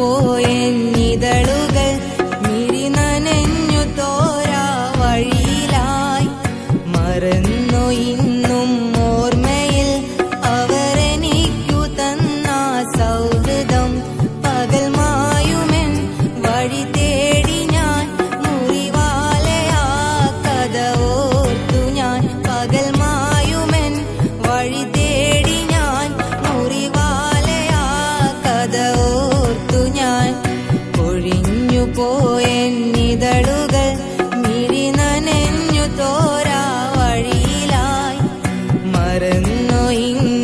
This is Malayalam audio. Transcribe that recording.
പോയെന്നിതളുകൾ വഴിയിലായി. മറന്നു ഇന്നും പോയെന്നിതളുകൾ മിരി നനഞ്ഞു തോരാ വഴിയിലായി. മറന്നു ഇങ്ങ